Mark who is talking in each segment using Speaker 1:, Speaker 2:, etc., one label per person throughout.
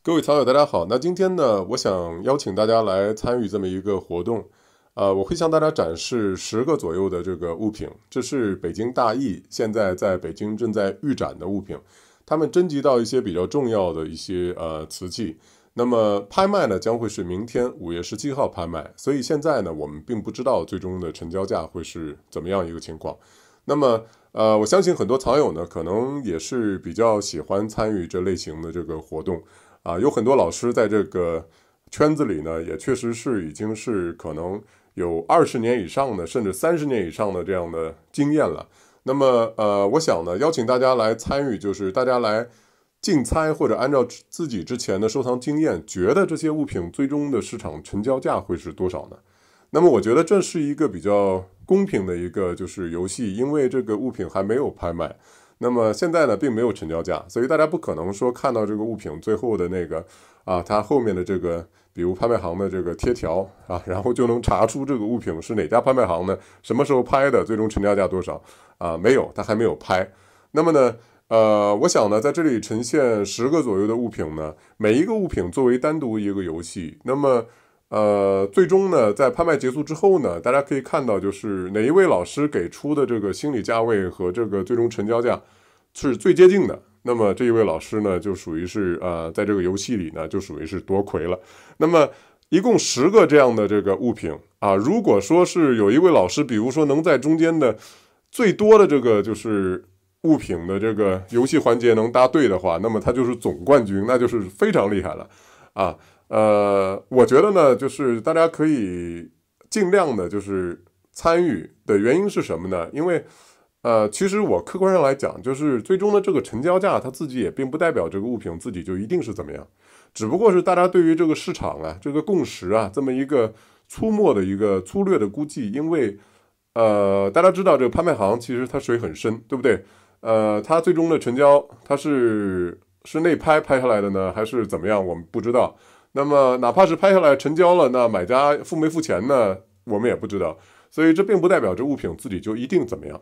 Speaker 1: 各位草友，大家好。那今天呢，我想邀请大家来参与这么一个活动，呃，我会向大家展示十个左右的这个物品，这是北京大艺现在在北京正在预展的物品，他们征集到一些比较重要的一些呃瓷器，那么拍卖呢将会是明天五月十七号拍卖，所以现在呢我们并不知道最终的成交价会是怎么样一个情况。那么呃，我相信很多藏友呢可能也是比较喜欢参与这类型的这个活动。啊，有很多老师在这个圈子里呢，也确实是已经是可能有二十年以上的，甚至三十年以上的这样的经验了。那么，呃，我想呢，邀请大家来参与，就是大家来竞猜，或者按照自己之前的收藏经验，觉得这些物品最终的市场成交价会是多少呢？那么，我觉得这是一个比较公平的一个就是游戏，因为这个物品还没有拍卖。那么现在呢，并没有成交价，所以大家不可能说看到这个物品最后的那个啊，它后面的这个，比如拍卖行的这个贴条啊，然后就能查出这个物品是哪家拍卖行的，什么时候拍的，最终成交价多少啊？没有，它还没有拍。那么呢，呃，我想呢，在这里呈现十个左右的物品呢，每一个物品作为单独一个游戏，那么。呃，最终呢，在拍卖结束之后呢，大家可以看到，就是哪一位老师给出的这个心理价位和这个最终成交价是最接近的，那么这一位老师呢，就属于是呃，在这个游戏里呢，就属于是夺魁了。那么一共十个这样的这个物品啊，如果说是有一位老师，比如说能在中间的最多的这个就是物品的这个游戏环节能答对的话，那么他就是总冠军，那就是非常厉害了啊。呃，我觉得呢，就是大家可以尽量的，就是参与的原因是什么呢？因为，呃，其实我客观上来讲，就是最终的这个成交价，它自己也并不代表这个物品自己就一定是怎么样，只不过是大家对于这个市场啊，这个共识啊，这么一个粗末的一个粗略的估计。因为，呃，大家知道这个拍卖行其实它水很深，对不对？呃，它最终的成交，它是是内拍拍下来的呢，还是怎么样？我们不知道。那么，哪怕是拍下来成交了，那买家付没付钱呢？我们也不知道。所以，这并不代表这物品自己就一定怎么样，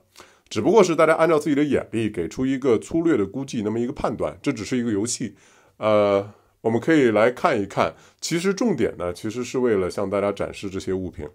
Speaker 1: 只不过是大家按照自己的眼力给出一个粗略的估计，那么一个判断。这只是一个游戏，呃，我们可以来看一看。其实重点呢，其实是为了向大家展示这些物品。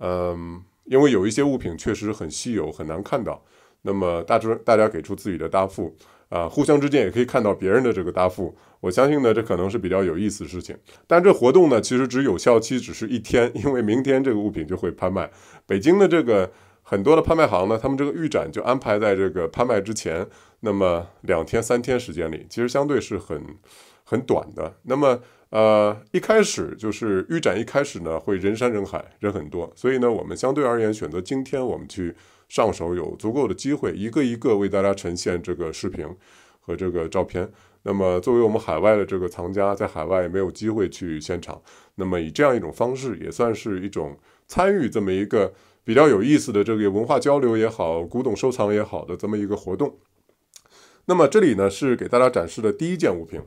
Speaker 1: 嗯，因为有一些物品确实很稀有，很难看到。那么，大致大家给出自己的答复。啊，互相之间也可以看到别人的这个答复，我相信呢，这可能是比较有意思的事情。但这活动呢，其实只有效期只是一天，因为明天这个物品就会拍卖。北京的这个很多的拍卖行呢，他们这个预展就安排在这个拍卖之前，那么两天三天时间里，其实相对是很很短的。那么呃，一开始就是预展一开始呢，会人山人海，人很多，所以呢，我们相对而言选择今天我们去。上手有足够的机会，一个一个为大家呈现这个视频和这个照片。那么，作为我们海外的这个藏家，在海外没有机会去现场，那么以这样一种方式，也算是一种参与这么一个比较有意思的这个文化交流也好，古董收藏也好的这么一个活动。那么这里呢是给大家展示的第一件物品，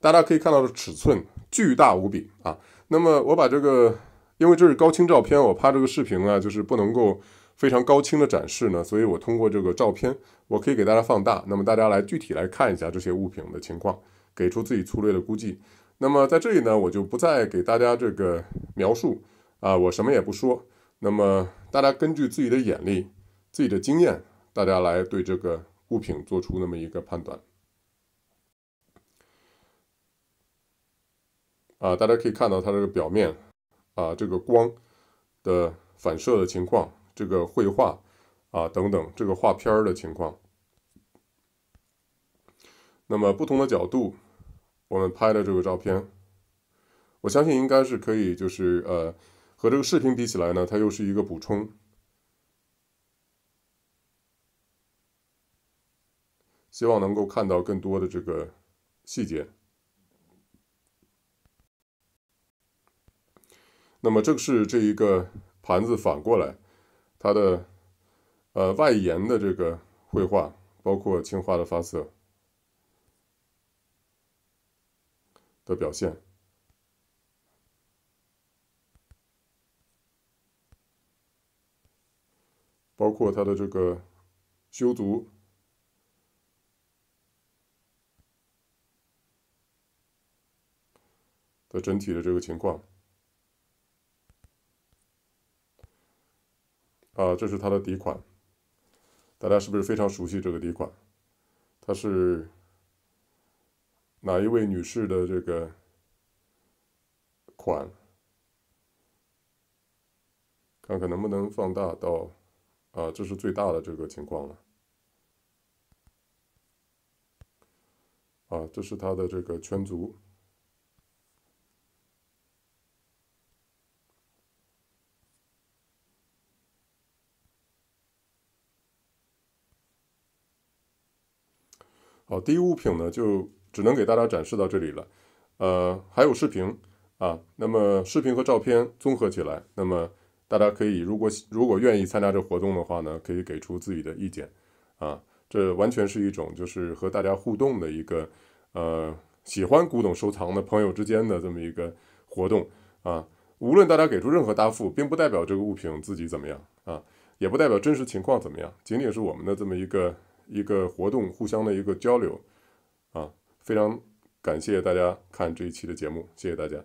Speaker 1: 大家可以看到的尺寸巨大无比啊。那么我把这个，因为这是高清照片，我怕这个视频啊就是不能够。非常高清的展示呢，所以我通过这个照片，我可以给大家放大，那么大家来具体来看一下这些物品的情况，给出自己粗略的估计。那么在这里呢，我就不再给大家这个描述啊，我什么也不说。那么大家根据自己的眼力、自己的经验，大家来对这个物品做出那么一个判断。啊，大家可以看到它这个表面啊，这个光的反射的情况。这个绘画啊，等等，这个画片儿的情况。那么不同的角度，我们拍的这个照片，我相信应该是可以，就是呃，和这个视频比起来呢，它又是一个补充。希望能够看到更多的这个细节。那么这是这一个盘子反过来。它的呃外沿的这个绘画，包括青花的发色的表现，包括它的这个修足，的整体的这个情况。啊，这是它的底款，大家是不是非常熟悉这个底款？它是哪一位女士的这个款？看看能不能放大到，啊，这是最大的这个情况了。啊，这是它的这个圈足。好，第一物品呢，就只能给大家展示到这里了。呃，还有视频啊，那么视频和照片综合起来，那么。大家可以，如果如果愿意参加这活动的话呢，可以给出自己的意见，啊，这完全是一种就是和大家互动的一个，呃，喜欢古董收藏的朋友之间的这么一个活动啊。无论大家给出任何答复，并不代表这个物品自己怎么样啊，也不代表真实情况怎么样，仅仅是我们的这么一个一个活动，互相的一个交流啊。非常感谢大家看这一期的节目，谢谢大家。